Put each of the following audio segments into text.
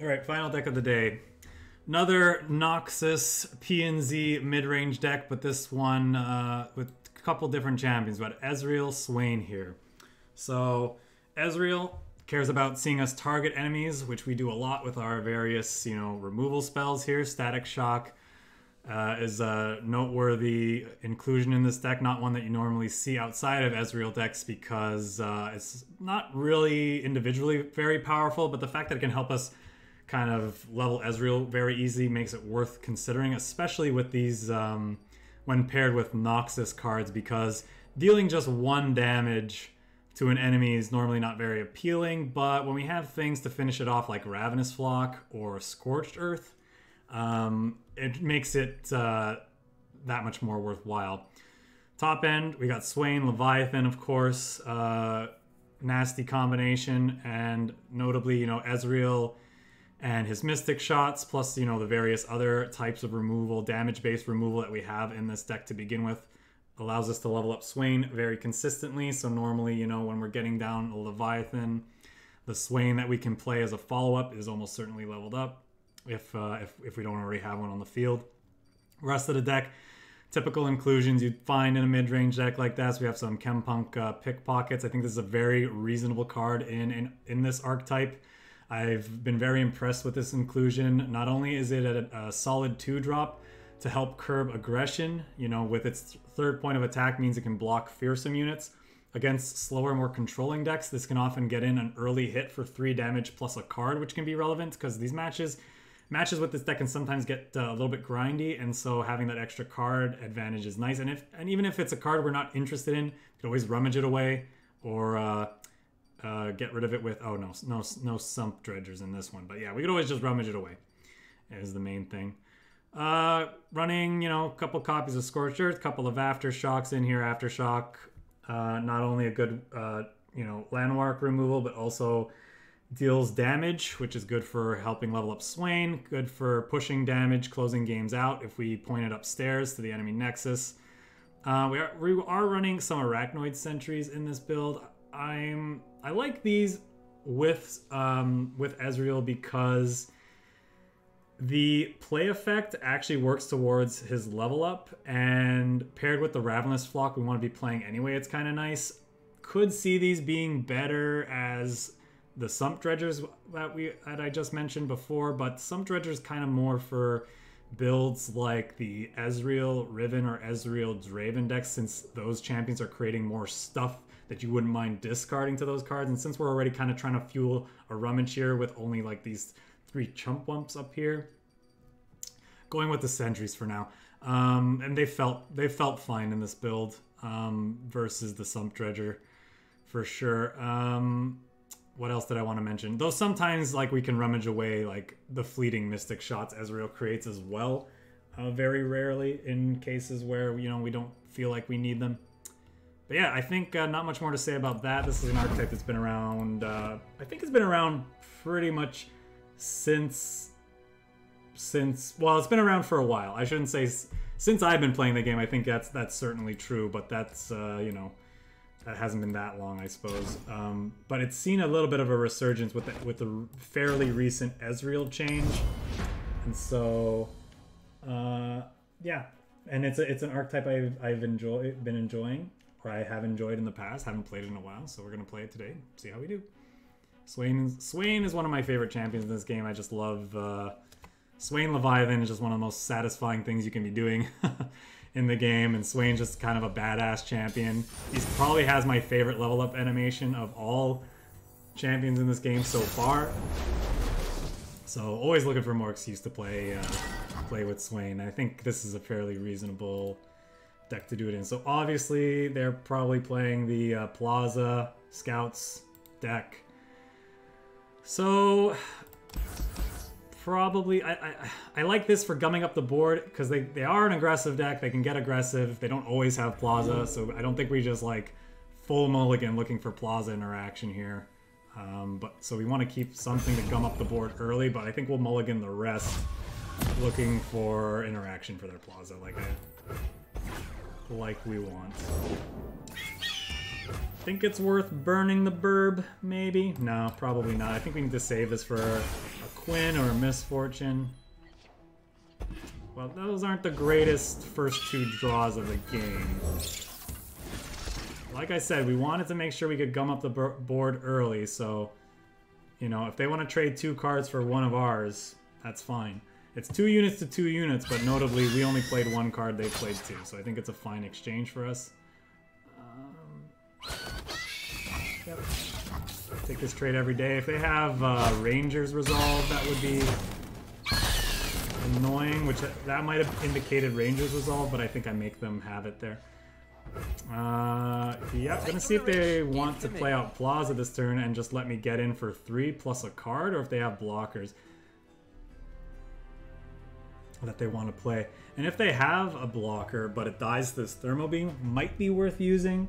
All right, final deck of the day. Another Noxus PNZ mid-range deck, but this one uh, with a couple different champions. But Ezreal Swain here. So Ezreal cares about seeing us target enemies, which we do a lot with our various, you know, removal spells here. Static Shock uh, is a noteworthy inclusion in this deck, not one that you normally see outside of Ezreal decks because uh, it's not really individually very powerful, but the fact that it can help us kind of level Ezreal very easy makes it worth considering, especially with these um, when paired with Noxus cards, because dealing just one damage to an enemy is normally not very appealing, but when we have things to finish it off like Ravenous Flock or Scorched Earth, um, it makes it uh, that much more worthwhile. Top end, we got Swain, Leviathan, of course, uh, nasty combination, and notably, you know, Ezreal and his Mystic shots, plus, you know, the various other types of removal, damage based removal that we have in this deck to begin with allows us to level up Swain very consistently. So normally, you know, when we're getting down a Leviathan, the Swain that we can play as a follow-up is almost certainly leveled up if, uh, if, if we don't already have one on the field. Rest of the deck, typical inclusions you'd find in a mid-range deck like that. So we have some Chempunk uh, Pickpockets. I think this is a very reasonable card in, in, in this archetype. I've been very impressed with this inclusion. Not only is it a, a solid two drop, to help curb aggression. You know, with its third point of attack means it can block fearsome units. Against slower, more controlling decks, this can often get in an early hit for three damage plus a card, which can be relevant because these matches matches with this deck can sometimes get uh, a little bit grindy, and so having that extra card advantage is nice. And if and even if it's a card we're not interested in, you can always rummage it away or uh, uh, get rid of it with oh no no no sump dredgers in this one. But yeah, we could always just rummage it away. Is the main thing. Uh, running, you know, a couple copies of Scorched Earth, couple of Aftershocks in here. Aftershock, uh, not only a good, uh, you know, landmark removal, but also deals damage, which is good for helping level up Swain, good for pushing damage, closing games out if we point it upstairs to the enemy Nexus. Uh, we, are, we are running some Arachnoid Sentries in this build. I'm I like these with um, with Ezreal because the play effect actually works towards his level up, and paired with the Ravenous Flock we want to be playing anyway, it's kind of nice. Could see these being better as the Sump Dredgers that we that I just mentioned before, but Sump Dredgers kind of more for builds like the Ezreal Riven or Ezreal Draven decks, since those champions are creating more stuff that you wouldn't mind discarding to those cards. And since we're already kind of trying to fuel a rummage here with only like these three chump whumps up here. Going with the sentries for now. Um, and they felt they felt fine in this build um, versus the Sump Dredger for sure. Um, what else did I want to mention? Though sometimes like we can rummage away like the fleeting mystic shots Ezreal creates as well. Uh, very rarely in cases where you know we don't feel like we need them. But yeah, I think uh, not much more to say about that. This is an archetype that's been around. Uh, I think it's been around pretty much since since well, it's been around for a while. I shouldn't say since I've been playing the game. I think that's that's certainly true, but that's uh, you know that hasn't been that long, I suppose. Um, but it's seen a little bit of a resurgence with the, with the fairly recent Ezreal change, and so uh, yeah, and it's a, it's an archetype I've I've enjoyed been enjoying or I have enjoyed in the past. Haven't played it in a while, so we're gonna play it today. See how we do. Swain Swain is one of my favorite champions in this game. I just love uh, Swain Leviathan is just one of the most satisfying things you can be doing in the game, and Swain's just kind of a badass champion. He probably has my favorite level up animation of all champions in this game so far. So always looking for more excuse to play uh, play with Swain. I think this is a fairly reasonable deck to do it in. So obviously they're probably playing the uh, Plaza Scouts deck. So probably I, I, I like this for gumming up the board because they, they are an aggressive deck. They can get aggressive. They don't always have Plaza, so I don't think we just like full mulligan looking for Plaza interaction here. Um, but so we want to keep something to gum up the board early, but I think we'll mulligan the rest looking for interaction for their Plaza like I like we want. Think it's worth burning the burb, maybe? No, probably not. I think we need to save this for a Quinn or a Misfortune. Well, those aren't the greatest first two draws of the game. Like I said, we wanted to make sure we could gum up the board early, so... You know, if they want to trade two cards for one of ours, that's fine. It's two units to two units, but notably, we only played one card, they played two, so I think it's a fine exchange for us. Um, yep. Take this trade every day. If they have uh, Rangers Resolve, that would be annoying, which that might have indicated Rangers Resolve, but I think I make them have it there. Uh, yeah, I'm gonna see if they want to play out Plaza this turn and just let me get in for three plus a card, or if they have blockers that they want to play. And if they have a blocker, but it dies this Thermo Beam, might be worth using,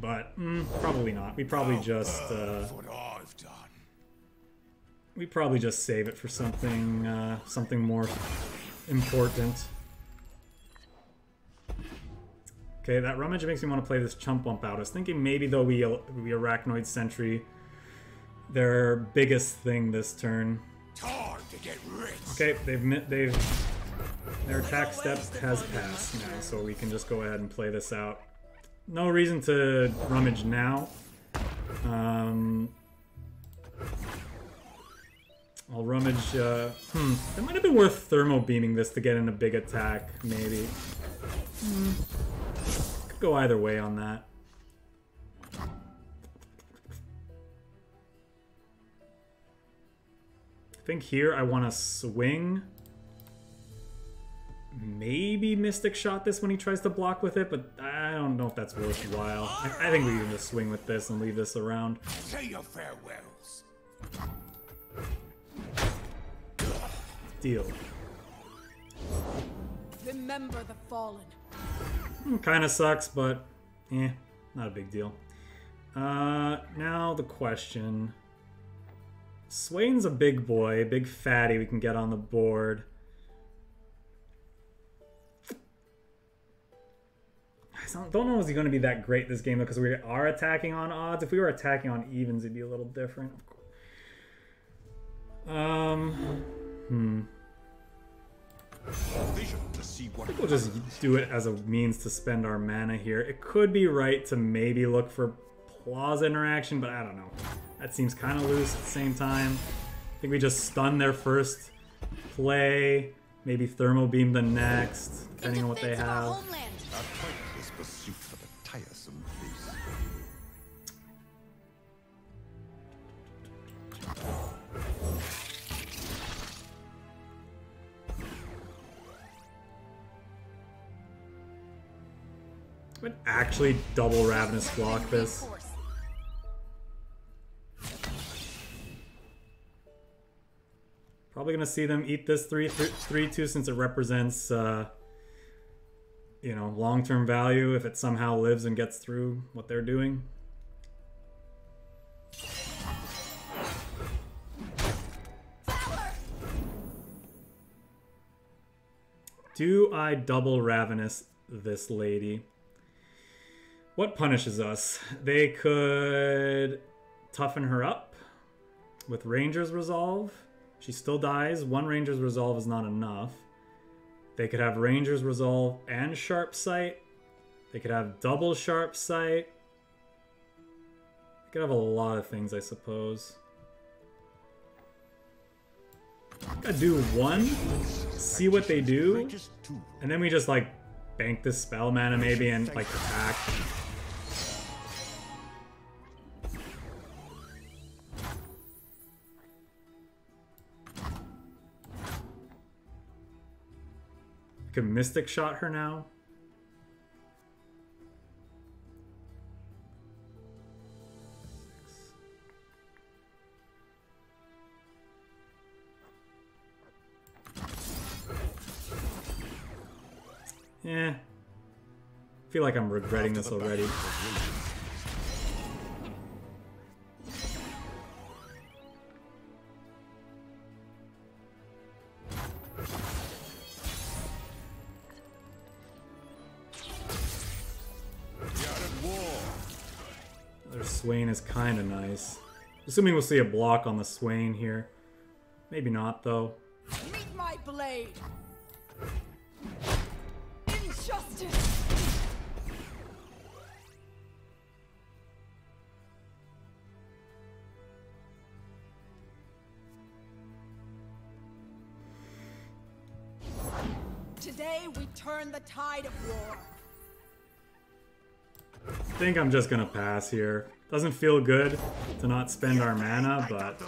but mm, probably not. We probably just uh, we probably just save it for something uh, something more important. Okay, that rummage makes me want to play this chump whump out. I was thinking maybe though we we arachnoid sentry their biggest thing this turn. Okay, they've they've their attack step has passed now, so we can just go ahead and play this out. No reason to rummage now. Um, I'll rummage, uh, hmm, it might have been worth thermo beaming this to get in a big attack, maybe. Hmm. Could go either way on that. I think here I want to swing maybe Mystic Shot this when he tries to block with it, but I don't know if that's worthwhile. I, I think we can just swing with this and leave this around. Say your farewells. Deal. Remember the fallen. Hmm, kind of sucks, but eh, not a big deal. Uh, now the question. Swain's a big boy, big fatty we can get on the board. I don't know if he's going to be that great this game because we are attacking on odds. If we were attacking on evens, it'd be a little different. Um, hmm. I think we'll just do it as a means to spend our mana here. It could be right to maybe look for Plaza interaction, but I don't know. That seems kind of loose at the same time. I think we just stun their first play, maybe Thermo Beam the next, depending on what they have. Actually double Ravenous Flock this. Probably gonna see them eat this 3 3 2 since it represents, uh, you know, long term value if it somehow lives and gets through what they're doing. Do I double Ravenous this lady? What punishes us? They could toughen her up with Ranger's Resolve. She still dies. One Ranger's Resolve is not enough. They could have Ranger's Resolve and Sharp Sight. They could have double Sharp Sight. They could have a lot of things, I suppose. I do one, see what they do, and then we just like bank this spell mana maybe and like attack. Can Mystic Shot her now? Like I'm regretting this already. Their Swain is kind of nice. Assuming we'll see a block on the Swain here. Maybe not, though. Tide of war. I think I'm just gonna pass here. Doesn't feel good to not spend our mana, I but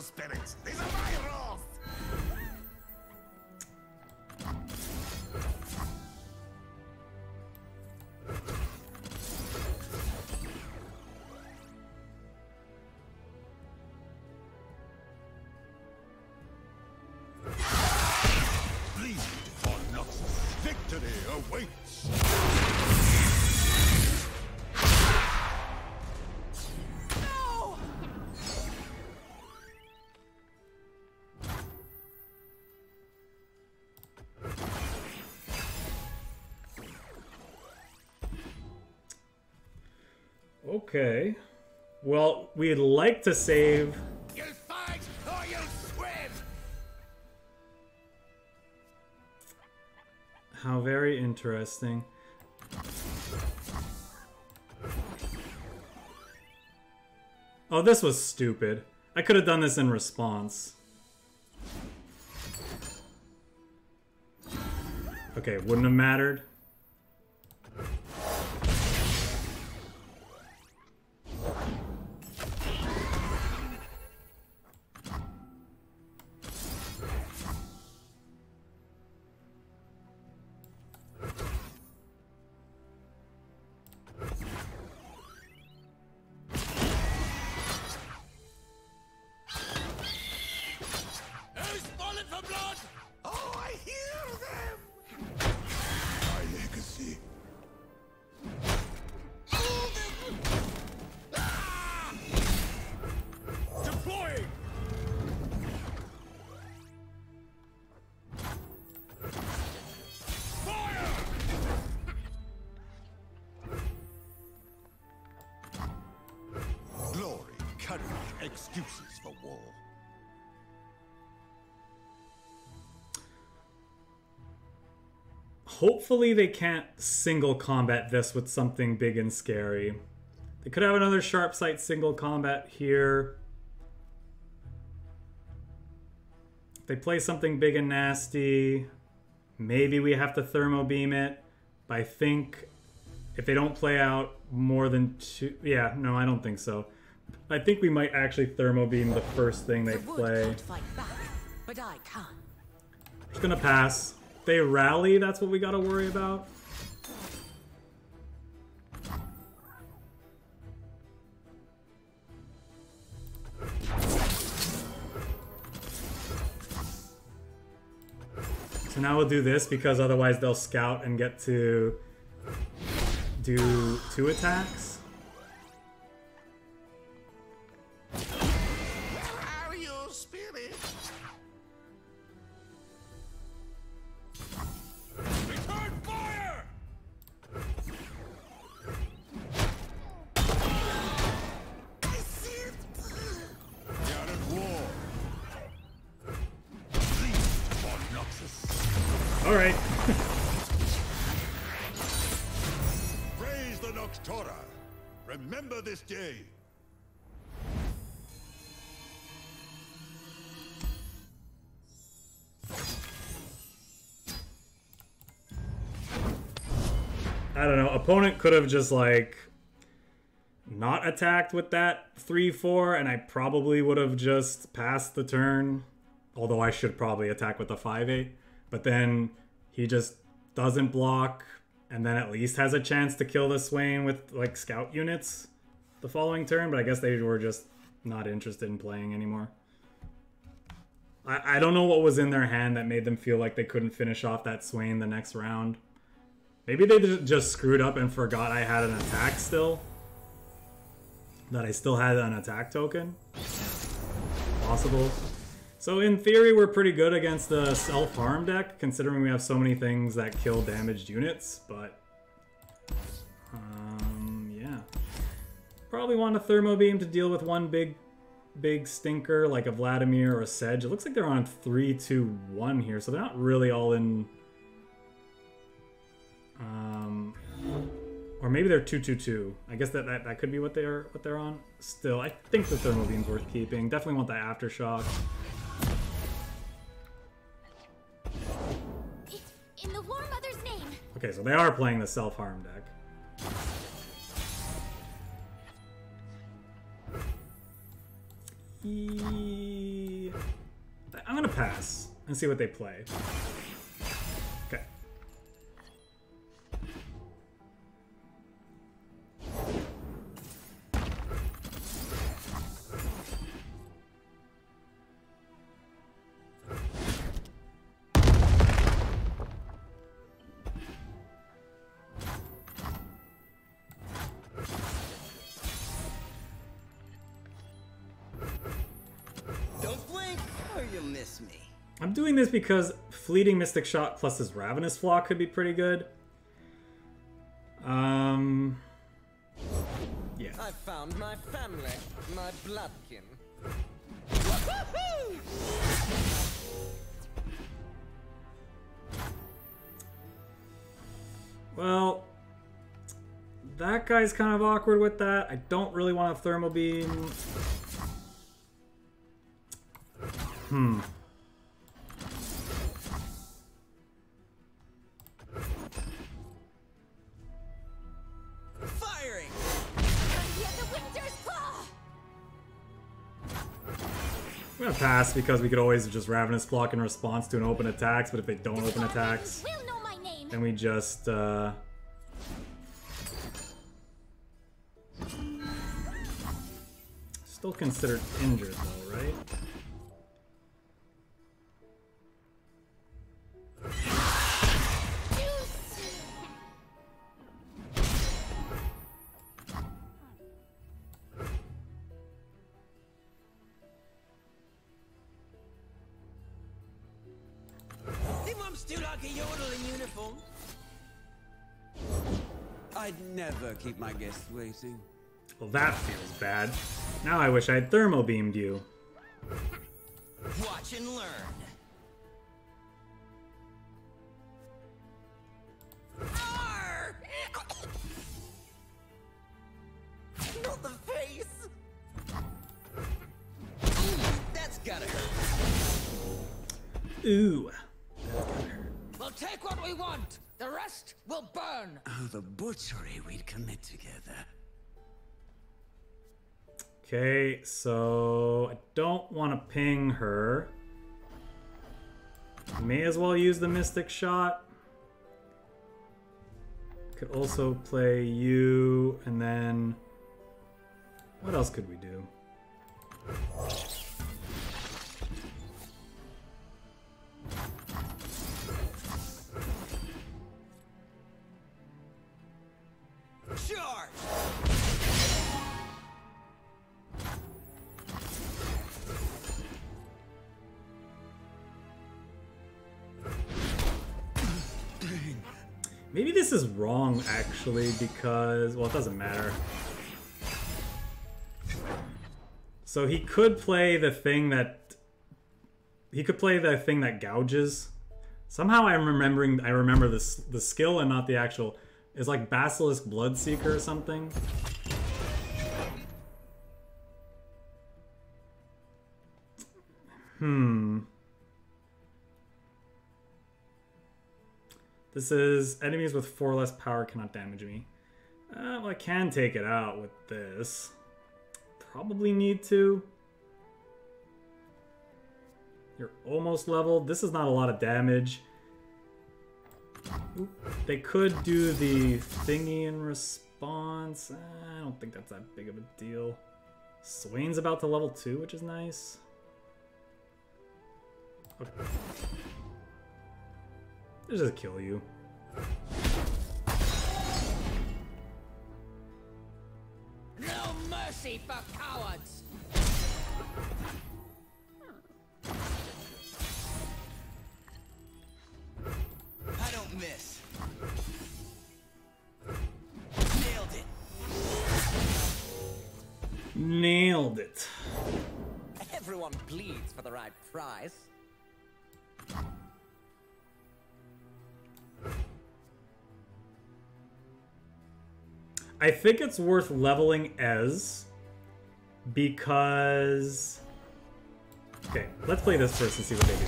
okay. Well, we'd like to save You'll fight or you'll swim. How very interesting. Oh, this was stupid. I could have done this in response. Okay, wouldn't have mattered. Hopefully they can't single combat this with something big and scary. They could have another sharp sight single combat here. If they play something big and nasty, maybe we have to thermo beam it. But I think if they don't play out more than two, yeah, no, I don't think so. I think we might actually thermo beam the first thing they The play. can't fight back, but I can. Just gonna pass. They rally, that's what we gotta worry about. So now we'll do this because otherwise they'll scout and get to do two attacks. Opponent could have just like not attacked with that 3-4 and I probably would have just passed the turn. Although I should probably attack with the 5-8. But then he just doesn't block and then at least has a chance to kill the Swain with like scout units the following turn, but I guess they were just not interested in playing anymore. I, I don't know what was in their hand that made them feel like they couldn't finish off that Swain the next round. Maybe they just screwed up and forgot I had an attack still. That I still had an attack token. Possible. So in theory, we're pretty good against the self-harm deck, considering we have so many things that kill damaged units, but... Um, yeah. Probably want a Thermo Beam to deal with one big big stinker like a Vladimir or a Sedge. It looks like they're on 3 2 1 here, so they're not really all in. Um, or maybe they're 2 2 2. I guess that, that, that could be what they're what they're on. Still, I think the Thermal Beam's worth keeping. Definitely want the Aftershock. It's in the War Mother's name. Okay, so they are playing the self harm deck. E- I'm gonna pass and see what they play. This because Fleeting Mystic Shot plus his Ravenous Flock could be pretty good. Um. Yeah. I found my family, my bloodkin. Well, that guy's kind of awkward with that. I don't really want a thermal beam. Hmm. Gonna pass because we could always just Ravenous Flock in response to an open attacks, but if they don't open attacks, Will know my name. then we just, uh... Still considered injured though, right? Waiting. Well, that feels bad. Now I wish I had thermal beamed you. Butchery we'd commit together. Okay, so I don't want to ping her. May as well use the Mystic Shot. Could also play you, and then... What else could we do? Maybe this is wrong, actually, because... Well, it doesn't matter. So he could play the thing that... He could play the thing that gouges. Somehow I'm remembering... I remember this the skill and not the actual... It's like Basilisk Bloodseeker or something. Hmm... This is enemies with four less power cannot damage me. Uh, well, I can take it out with this. Probably need to. You're almost leveled. This is not a lot of damage. Oop. They could do the thingy in response. Uh, I don't think that's that big of a deal. Swain's about to level 2, which is nice. Okay. Let's just kill you. No mercy for cowards. I don't miss. Nailed it. Nailed it. Everyone bleeds for the right price. I think it's worth leveling Ez because. Okay, let's play this first and see what they do.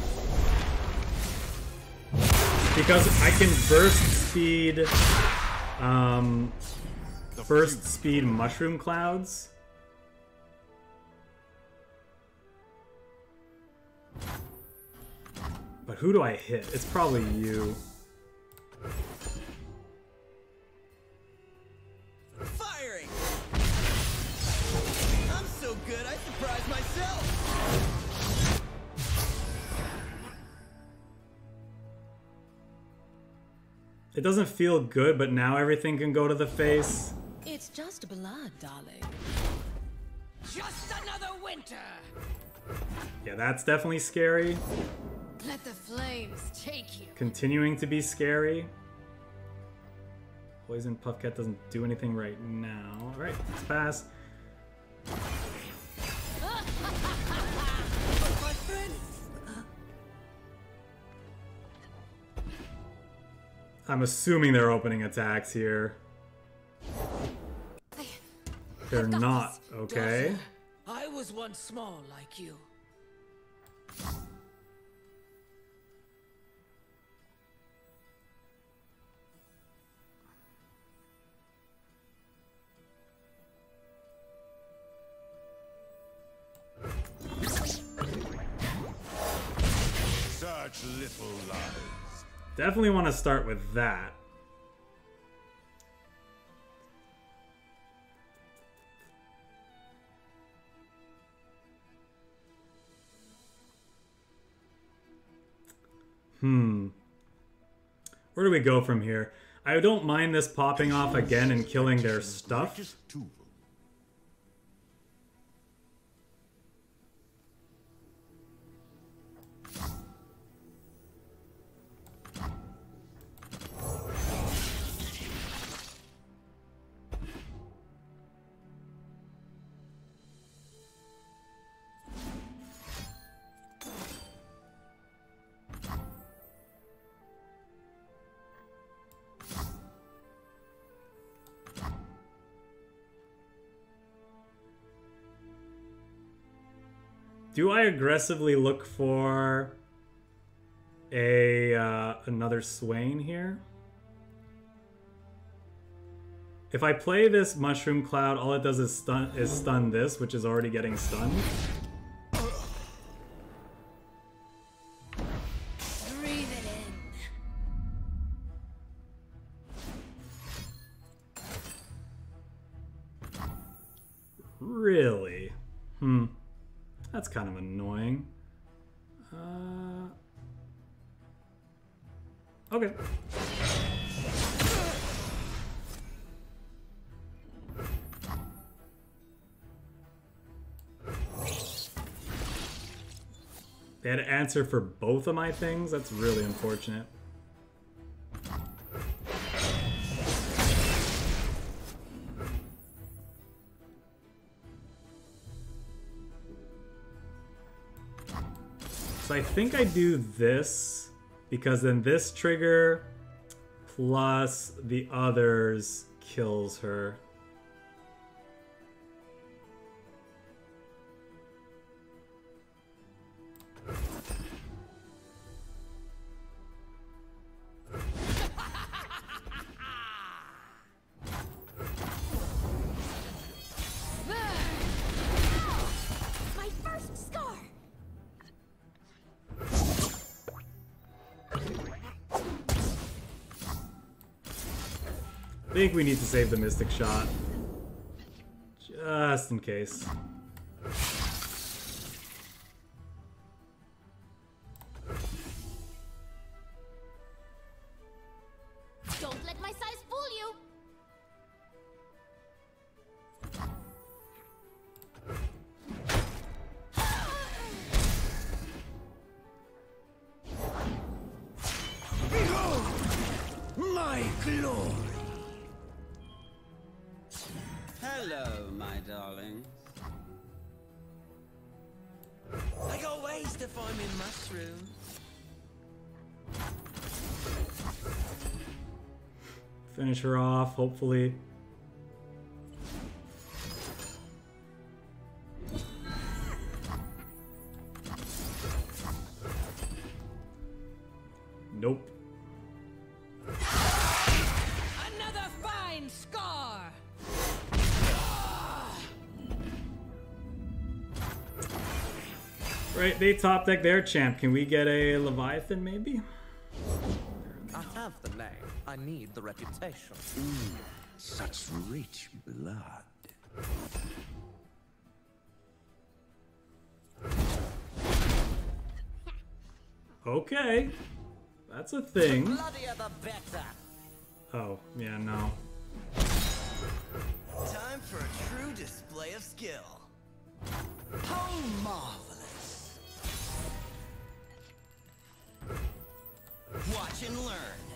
Because I can burst speed, um, burst speed mushroom clouds. But who do I hit? It's probably you. It doesn't feel good, but now everything can go to the face. It's just blood, darling. Just another winter! Yeah, that's definitely scary. Let the flames take you. Continuing to be scary. Poison Puffcap doesn't do anything right now. Alright, let's pass. I'm assuming they're opening attacks here. They're not, okay? I was once small like you. Such little lies. Definitely want to start with that. Hmm. Where do we go from here? I don't mind this popping off again and killing their stuff. Do I aggressively look for a uh, another Swain here? If I play this Mushroom Cloud, all it does is stun is stun this, which is already getting stunned. Answer for both of my things? That's really unfortunate. So I think I do this because then this trigger plus the others kills her. Save the Mystic Shot. Just in case. Finish her off, hopefully. Nope. Another fine scar! Right, they top deck their champ. Can we get a Leviathan maybe? Need the reputation. Such rich blood. Okay. That's a thing. Bloodier the better. Oh, yeah, no. Time for a true display of skill. How marvelous. Watch and learn.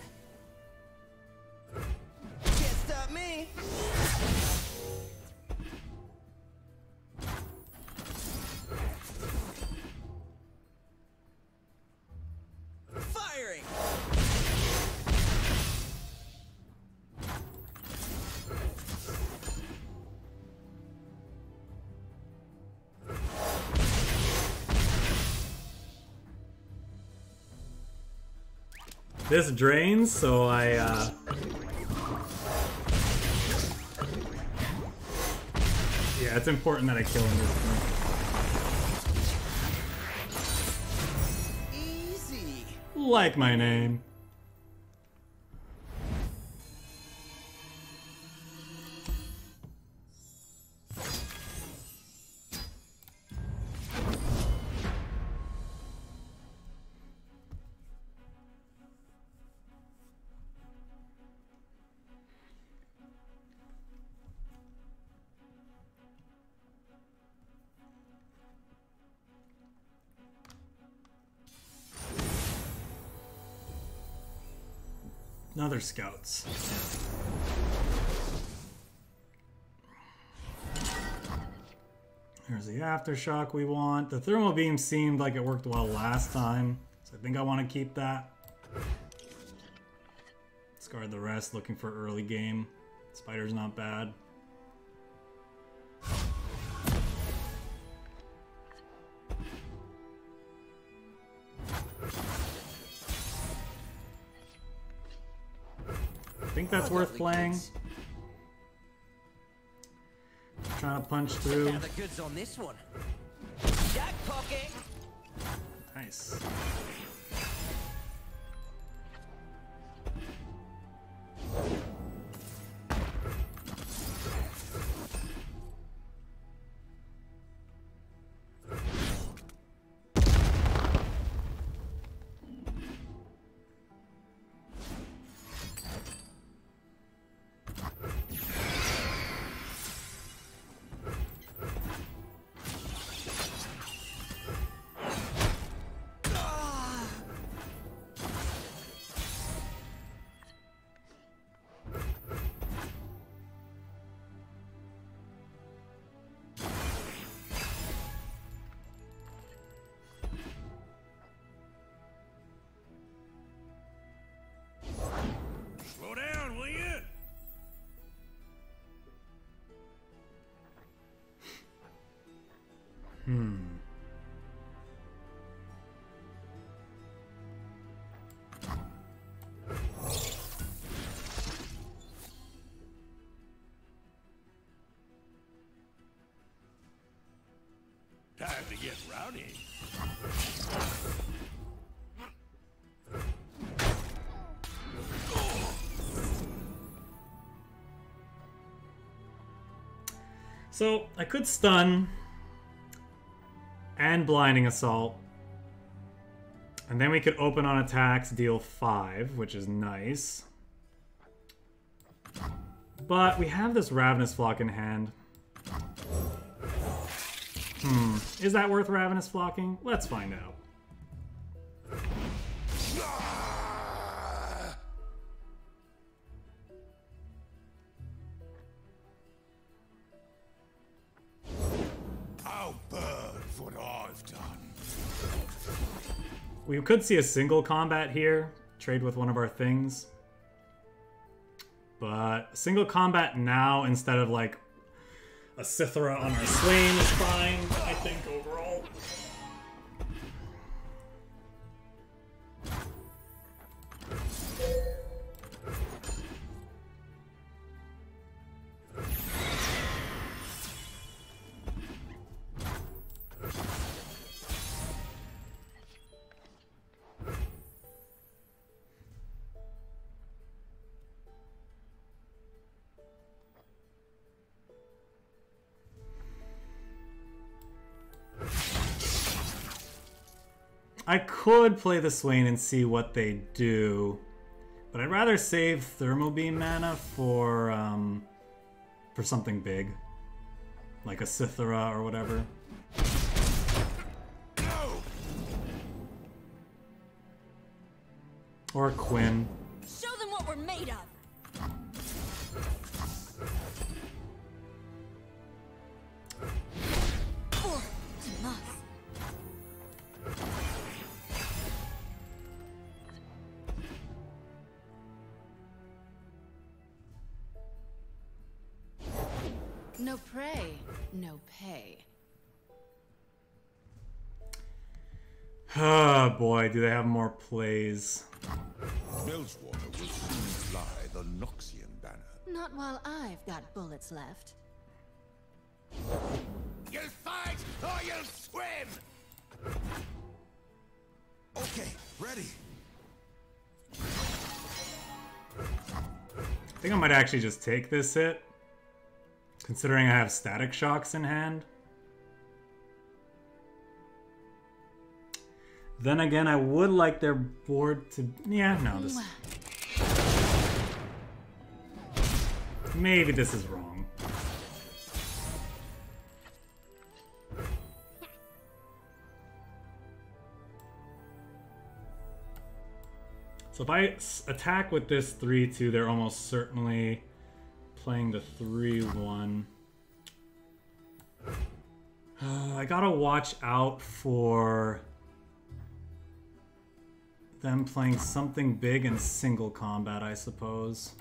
Can't me. Firing. This drains, so I, uh... Yeah, it's important that I kill him this turn. Easy. Like my name. Another scouts. There's the aftershock we want. The thermal beam seemed like it worked well last time, so I think I want to keep that. Discard the rest, looking for early game. Spider's not bad. Think that's worth playing. Trying to punch through. The goods on this one. Jack pocket. Nice. Time to get rowdy. So I could stun and blinding assault. And then we could open on attacks, deal 5, which is nice. But we have this Ravenous Flock in hand. Hmm. Is that worth Ravenous Flocking? Let's find out. I'll burn I've done. We could see a single combat here, trade with one of our things. But single combat now instead of like a Sithra on our Swain is fine, I think. Could play the Swain and see what they do, but I'd rather save Thermal Beam mana for um, for something big, like a Sithra or whatever. Or a Quinn. Prey, no pay. Oh boy, do they have more plays. Bilgewater will soon fly the Noxian banner. Not while I've got bullets left. You'll fight or you'll swim! Okay, ready. I think I might actually just take this hit, considering I have Static Shocks in hand. Then again, I would like their board to... Yeah, no, this... Hmm. Maybe this is wrong. So if I attack with this 3-2, they're almost certainly playing the 3-1. Uh, I gotta watch out for them playing something big in single combat, I suppose.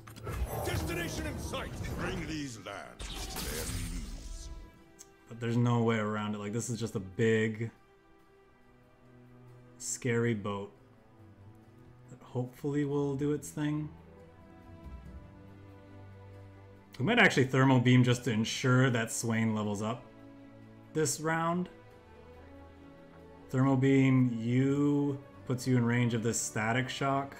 Destination in sight! Bring these lands to their knees. But there's no way around it. Like, this is just a big, scary boat that hopefully will do its thing. We might actually thermal beam just to ensure that Swain levels up this round. Thermal beam, you puts you in range of this static shock.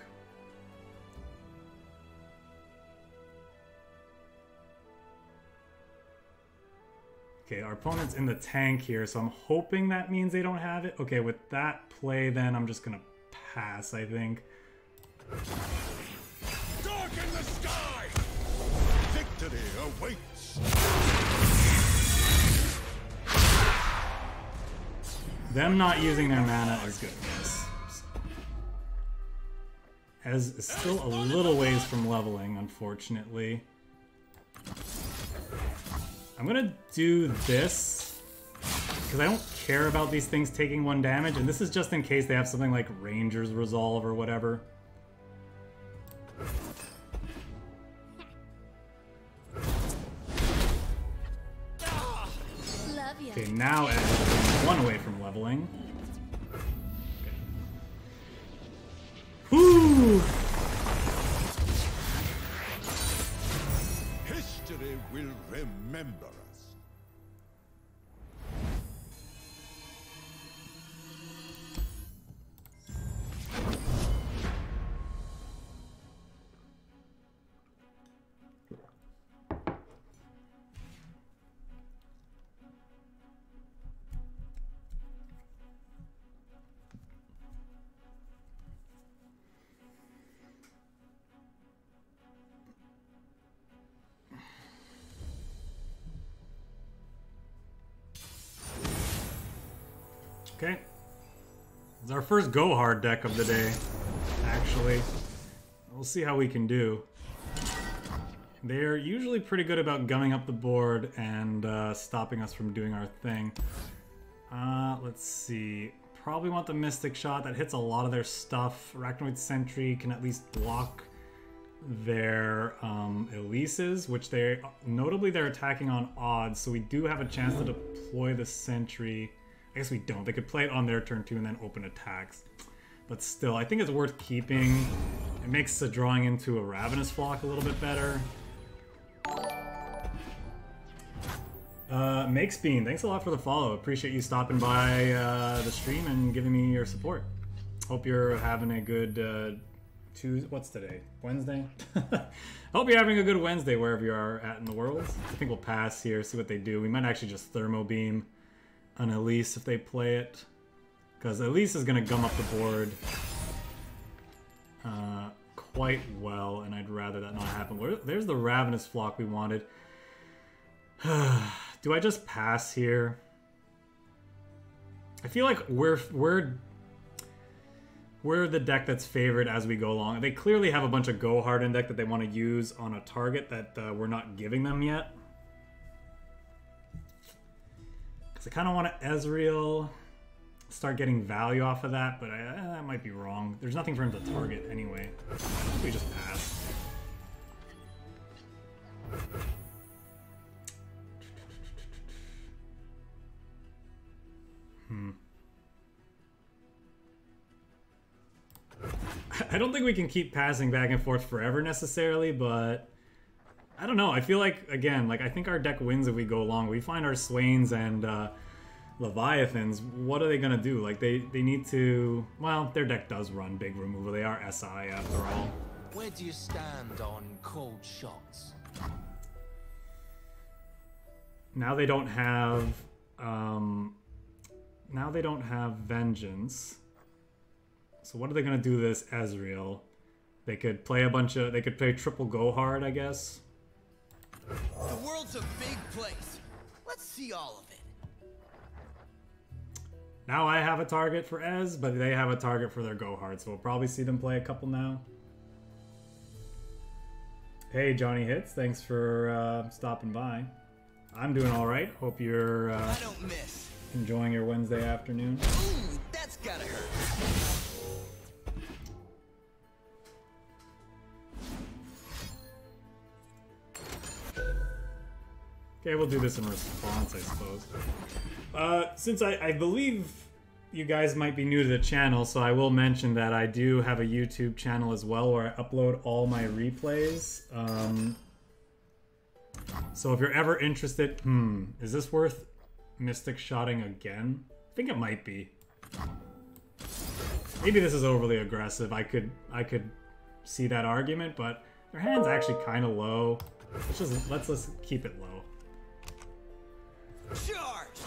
Okay, our opponent's in the tank here, so I'm hoping that means they don't have it. Okay, with that play, then I'm just gonna pass, I think. Victory awaits! Them not using their mana is good, is still a little ways from leveling, unfortunately. I'm gonna do this, because I don't care about these things taking one damage, and this is just in case they have something like Ranger's Resolve or whatever. Okay. It's our first go hard deck of the day, actually. We'll see how we can do. They're usually pretty good about gumming up the board and uh, stopping us from doing our thing. Uh, let's see. probably want the Mystic Shot. That hits a lot of their stuff. Arachnoid Sentry can at least block their um, Elises, which they notably they're attacking on odds, so we do have a chance to deploy the Sentry. I guess we don't. They could play it on their turn too and then open attacks. But still, I think it's worth keeping. It makes the drawing into a Ravenous Flock a little bit better. Uh, Makes Bean, thanks a lot for the follow. Appreciate you stopping by uh, the stream and giving me your support. Hope you're having a good uh, Tuesday. What's today? Wednesday. Hope you're having a good Wednesday wherever you are at in the world. I think we'll pass here, see what they do. We might actually just thermo beam an Elise if they play it, because Elise is gonna gum up the board uh, quite well, and I'd rather that not happen. There's the Ravenous Flock we wanted. Do I just pass here? I feel like we're we're we're the deck that's favored as we go along. They clearly have a bunch of go hard in deck that they want to use on a target that uh, we're not giving them yet. I kind of want to Ezreal start getting value off of that, but I, might be wrong. There's nothing for him to target anyway. We just pass. Hmm. I don't think we can keep passing back and forth forever necessarily, but I don't know. I feel like again, like I think our deck wins if we go long. We find our Swains and uh, Leviathans. What are they gonna do? Like they they need to. Well, their deck does run big removal. They are SI after all. Where do you stand on cold shots? Now they don't have. Um, now they don't have vengeance. So what are they gonna do this Ezreal? They could play a bunch of. They could play triple go hard, I guess. The world's a big place. Let's see all of it. Now I have a target for Ez, but they have a target for their go hard, so we'll probably see them play a couple now. Hey, Johnny Hits, thanks for uh, stopping by. I'm doing all right. Hope you're uh, I don't miss. enjoying your Wednesday afternoon. Ooh, that's gotta hurt. Okay, we'll do this in response, I suppose. Uh, since I, I believe you guys might be new to the channel, so I will mention that I do have a YouTube channel as well where I upload all my replays. Um, so if you're ever interested, hmm, is this worth Mystic Shotting again? I think it might be. Maybe this is overly aggressive. I could I could see that argument, but their hand's actually kind of low. Let's just let's just keep it low.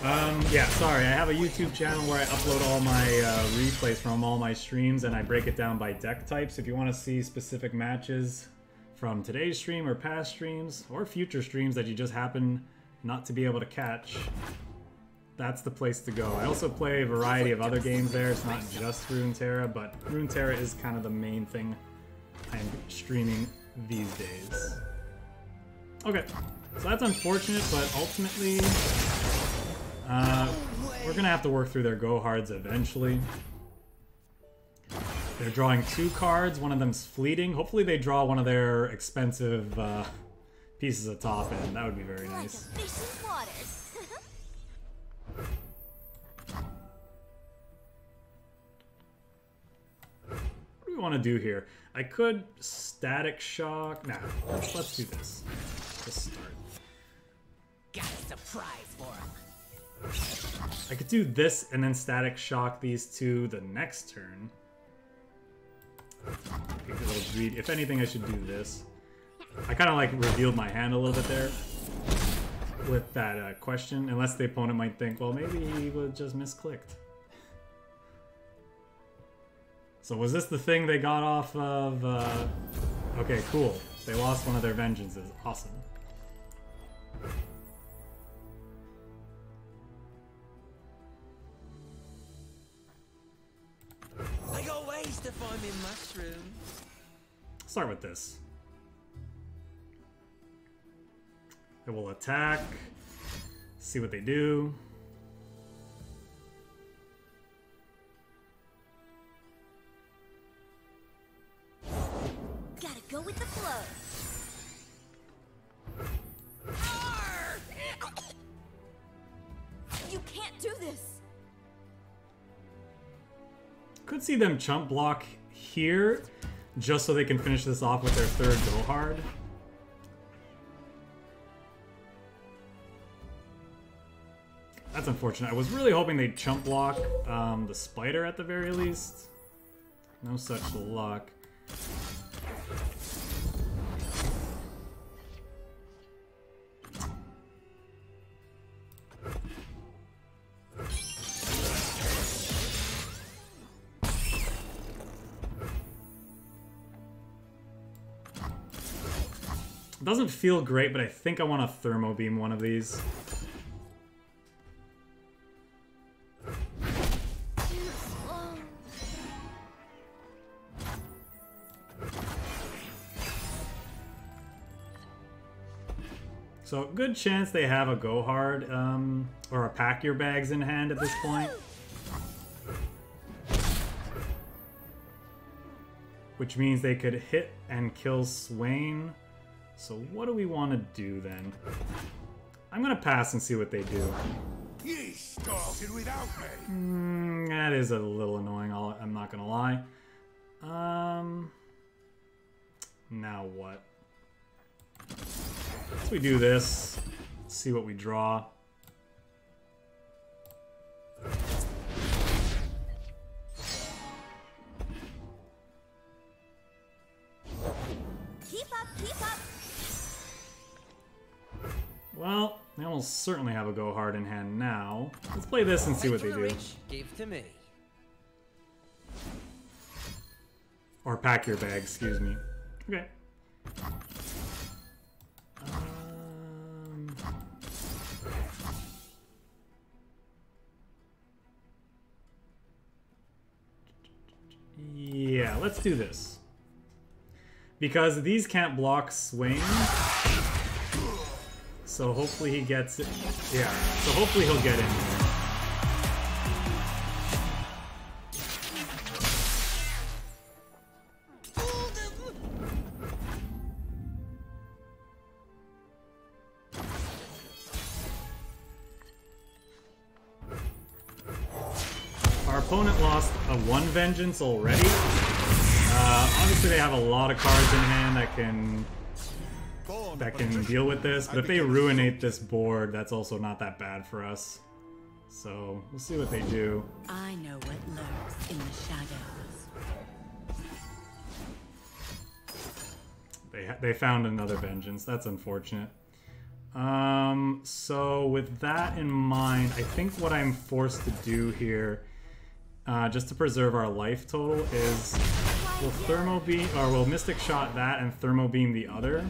Um, yeah, sorry. I have a YouTube channel where I upload all my uh, replays from all my streams and I break it down by deck types. If you want to see specific matches from today's stream or past streams or future streams that you just happen not to be able to catch, that's the place to go. I also play a variety of other games there. It's not just Runeterra, but Runeterra is kind of the main thing I'm streaming these days. Okay, so that's unfortunate, but ultimately, uh, we're gonna have to work through their go hards eventually. They're drawing two cards. One of them's fleeting. Hopefully, they draw one of their expensive uh, pieces of top end. That would be very nice. Fish and waters. What do we want to do here? I could static shock. Nah, let's, let's do this. Let's start. Got a surprise for him. I could do this and then static shock these two the next turn. If anything, I should do this. I kind of like revealed my hand a little bit there with that uh, question, unless the opponent might think, well, maybe he was just misclicked. So was this the thing they got off of? Uh... Okay, cool. They lost one of their vengeances. Awesome. I got ways to find me mushrooms. Start with this. It will attack. See what they do. Gotta go with the flow. Arr! You can't do this. Could see them chump block here, just so they can finish this off with their third go hard. That's unfortunate. I was really hoping they'd chump block um, the spider at the very least. No such luck. doesn't feel great, but I think I want to thermo beam one of these. So good chance they have a go hard um, or a pack your bags in hand at this point. Which means they could hit and kill Swain. So what do we want to do then? I'm going to pass and see what they do. He started without me. Mm, that is a little annoying, I'm not going to lie. Um, Now what? So we do this, see what we draw. certainly have a go hard in hand now. Let's play this and see what they do. Give to me. Or pack your bag, excuse me. Okay. Um, yeah, let's do this. Because these can't block swings so hopefully he gets it. Yeah, so hopefully he'll get in Vengeance already. Uh, obviously, they have a lot of cards in hand that can that can deal with this. But if they ruinate this board, that's also not that bad for us. So we'll see what they do. I know what lurks in the shadows. They they found another vengeance. That's unfortunate. Um, so with that in mind, I think what I'm forced to do here, uh, just to preserve our life total, is we'll thermo beam or we'll mystic shot that and thermo beam the other.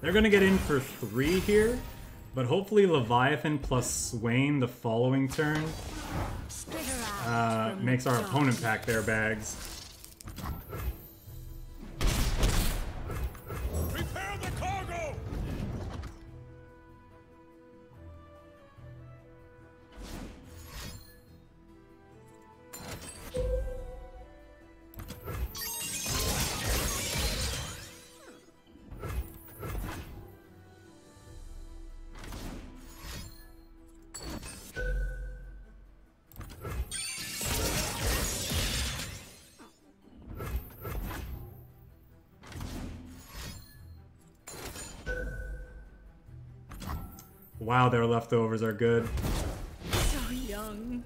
They're going to get in for three here, but hopefully Leviathan plus Swain the following turn uh, makes our opponent pack their bags. Wow, their leftovers are good. So young.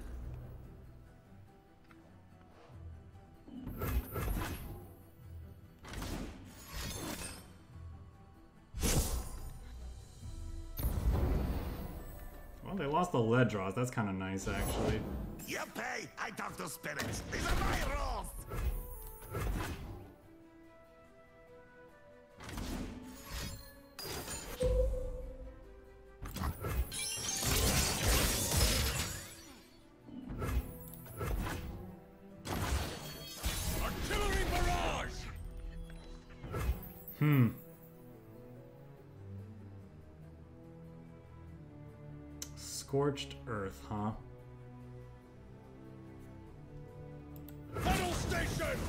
Well, they lost the lead draws. That's kind of nice, actually. Yippee! I talk to spirits. These are my rules! Earth, huh? Battle station!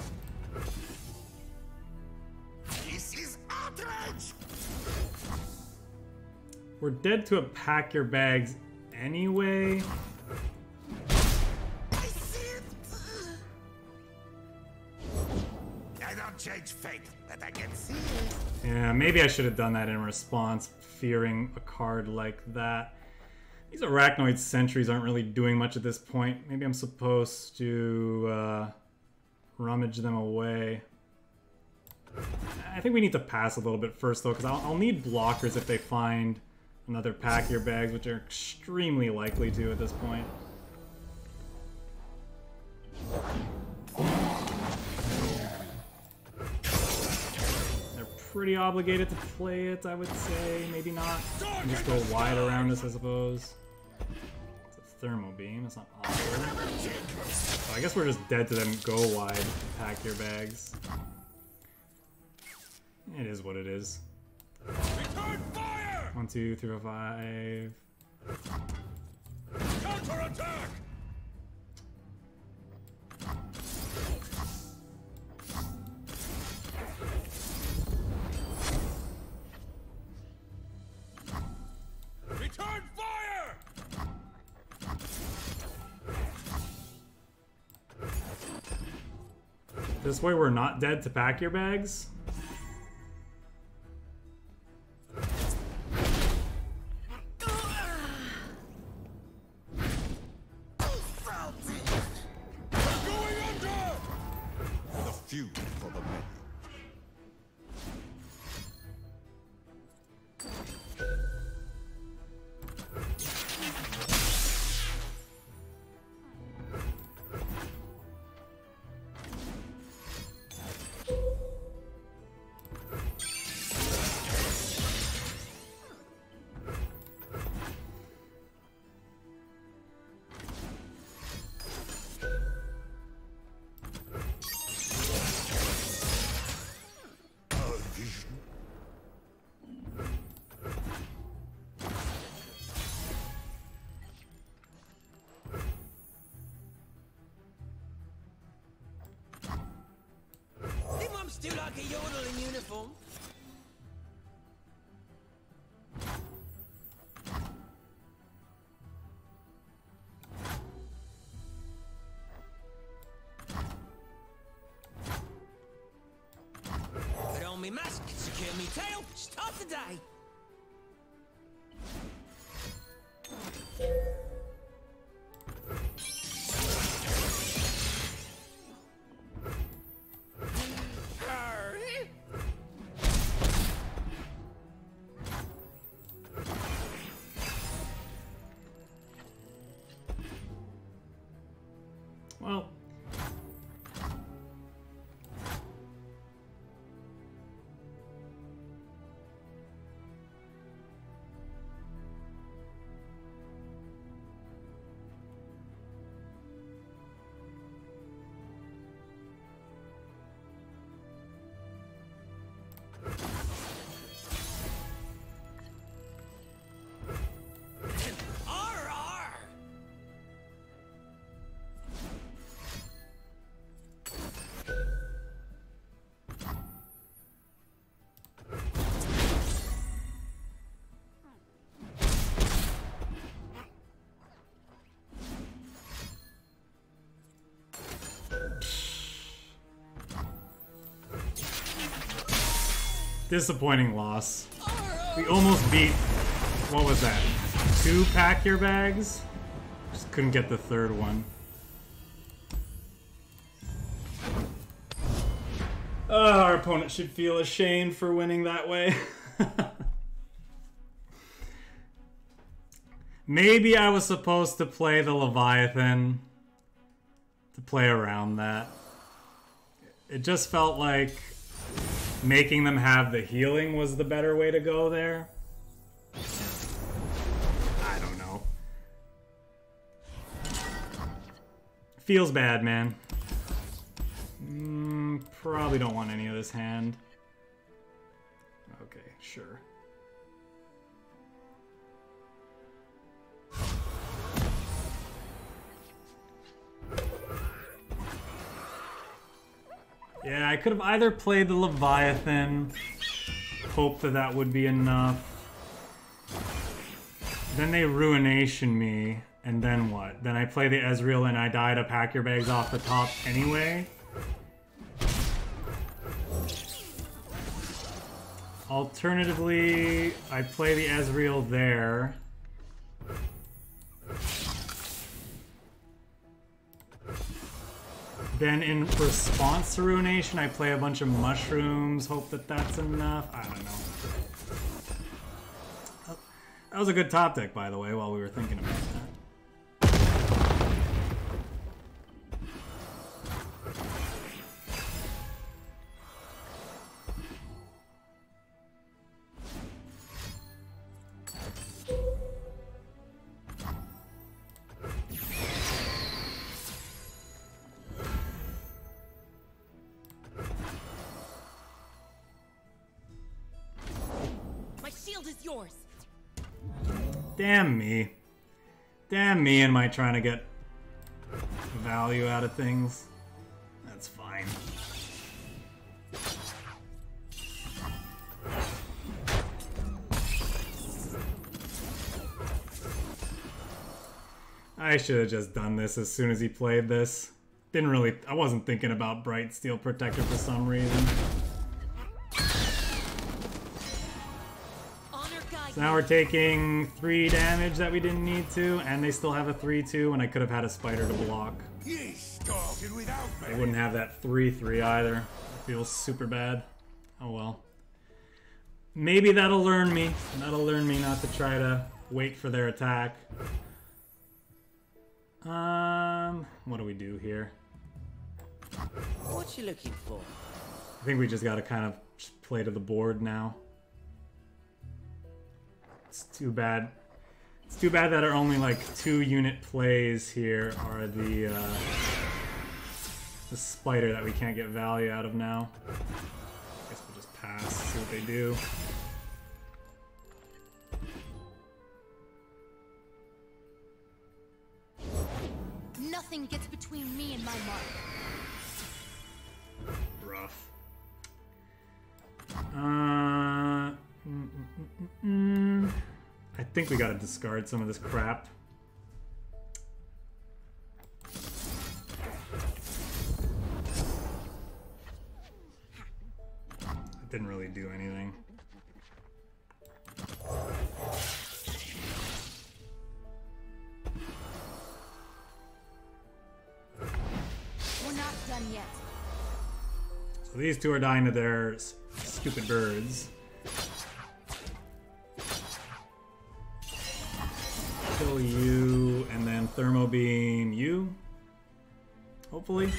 This is outrage! We're dead to a pack your bags anyway. I see it! I don't change fate, but I can see it. Yeah, maybe I should have done that in response, fearing a card like that. These arachnoid sentries aren't really doing much at this point. Maybe I'm supposed to uh, rummage them away. I think we need to pass a little bit first, though, because I'll, I'll need blockers if they find another pack your bags, which are extremely likely to at this point. They're pretty obligated to play it, I would say. Maybe not. Just go wide around us, I suppose. Thermal beam. It's not awkward. I guess we're just dead to them. Go wide. Pack your bags. It is what it is. One, two, three, four, five. Counterattack! Return This way we're not dead to pack your bags? Think like a yodel in uniform? Put on me mask, secure me tail, start the day. Disappointing loss. We almost beat. What was that? Two pack your bags? Just couldn't get the third one. Oh, our opponent should feel ashamed for winning that way. Maybe I was supposed to play the Leviathan to play around that. It just felt like making them have the healing was the better way to go there. I don't know. Feels bad, man. Mm, probably don't want any of this hand. Okay, sure. Yeah, I could have either played the Leviathan, hope that that would be enough. Then they ruination me, and then what? Then I play the Ezreal and I die to pack your bags off the top anyway? Alternatively, I play the Ezreal there. Then in response to Ruination, I play a bunch of mushrooms, hope that that's enough. I don't know. That was a good top deck, by the way, while we were thinking about that. Yours. Damn me. Damn me and my trying to get value out of things. That's fine. I should have just done this as soon as he played this. Didn't really, I wasn't thinking about Brightsteel Protector for some reason. So now we're taking three damage that we didn't need to, and they still have a 3-2, and I could have had a spider to block. Ye started without They wouldn't have that 3-3 either. It feels super bad. Oh well. Maybe that'll learn me. That'll learn me not to try to wait for their attack. Um, what do we do here? What you looking for? I think we just gotta kind of play to the board now. It's too bad. It's too bad that our only like two unit plays here are the uh, the spider that we can't get value out of now. I Guess we'll just pass, see what they do. Nothing gets between me and my mark. Rough. Uh, mm, mm, mm, mm, mm. I think we gotta discard some of this crap. It didn't really do anything. We're not done yet. So these two are dying to their stupid birds. Kill you, and then thermo beam you. Hopefully.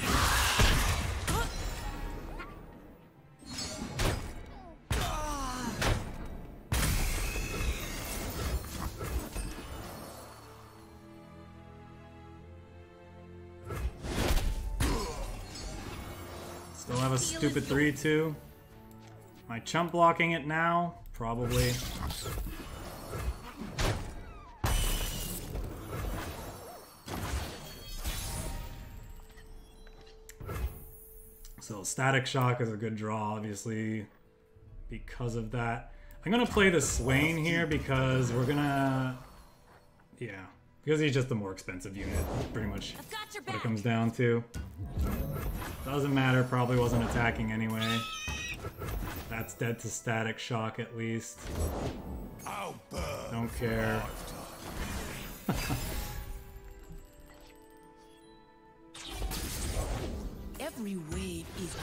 Still have a stupid 3-2. Am I chump blocking it now? Probably. Static Shock is a good draw, obviously, because of that. I'm gonna play the Swain here because we're gonna... Yeah, because he's just the more expensive unit, pretty much I've got your what it comes down to. Doesn't matter, probably wasn't attacking anyway. That's dead to Static Shock at least. Don't care. Every wave is a.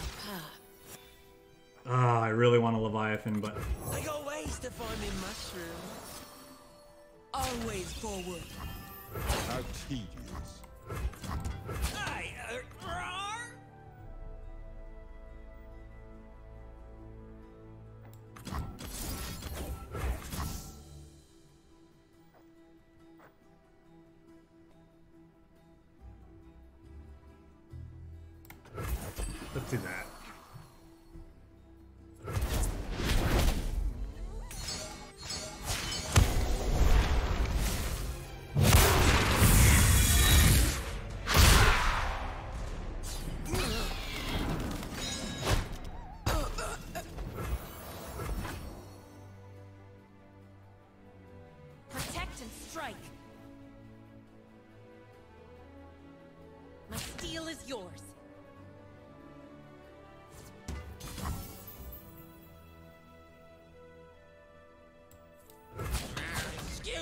Ah, I really want a Leviathan, but I got ways to find me mushrooms. Always forward. How tedious. Hey, uh, Let's do that. Strike! My steel is yours!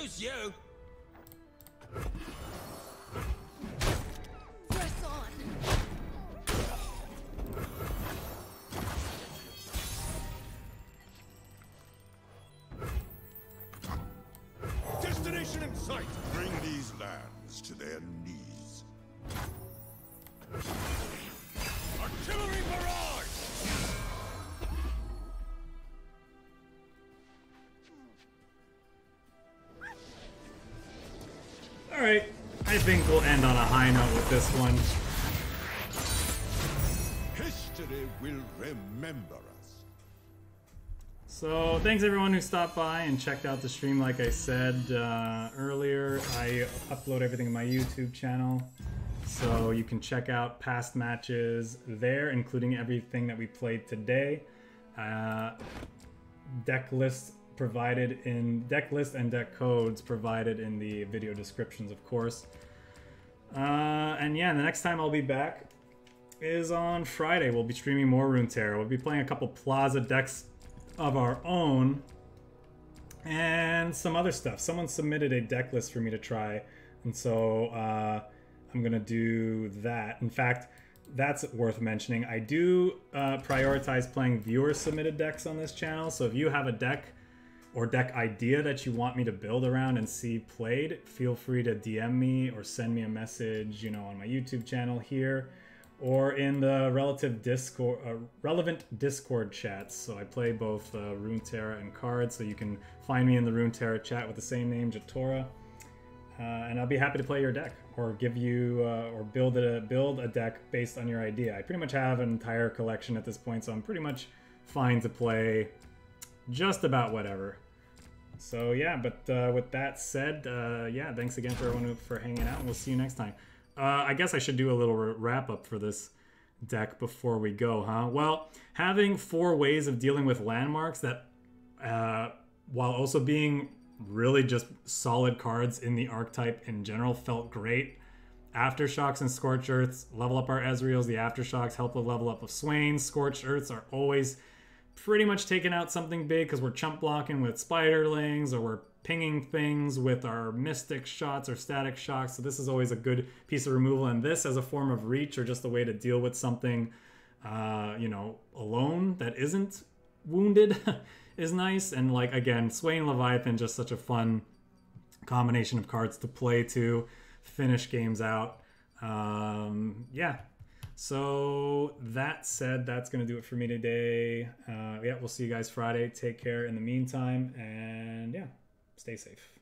Excuse you! All right, I think we'll end on a high note with this one. History will remember us. So thanks everyone who stopped by and checked out the stream. Like I said uh, earlier, I upload everything in my YouTube channel, so you can check out past matches there, including everything that we played today. Uh, deck lists provided in deck list and deck codes provided in the video descriptions, of course. Uh, and yeah, the next time I'll be back is on Friday. We'll be streaming more Runeterra. We'll be playing a couple Plaza decks of our own and some other stuff. Someone submitted a deck list for me to try, and so uh, I'm gonna do that. In fact, that's worth mentioning. I do uh, prioritize playing viewer submitted decks on this channel. So if you have a deck or deck idea that you want me to build around and see played, feel free to DM me or send me a message, you know, on my YouTube channel here or in the relative Discord, uh, relevant Discord chats. So I play both uh, Runeterra and cards, so you can find me in the Runeterra chat with the same name, Jotora. Uh, and I'll be happy to play your deck or give you uh, or build a build a deck based on your idea. I pretty much have an entire collection at this point, so I'm pretty much fine to play just about whatever. So yeah, but uh, with that said, uh, yeah, thanks again for everyone for hanging out, we'll see you next time. Uh, I guess I should do a little wrap up for this deck before we go, huh? Well, having four ways of dealing with landmarks that, uh, while also being really just solid cards in the archetype in general, felt great. Aftershocks and Scorched Earths level up our Ezreals. The Aftershocks help the level up of Swain. Scorched Earths are always pretty much taking out something big because we're chump blocking with Spiderlings or we're pinging things with our Mystic shots or Static shocks. So this is always a good piece of removal. And this as a form of reach or just a way to deal with something, uh, you know, alone that isn't wounded is nice. And like, again, Swain Leviathan, just such a fun combination of cards to play to finish games out. Um, yeah. So that said, that's gonna do it for me today. Uh, yeah, we'll see you guys Friday. Take care in the meantime, and yeah, stay safe.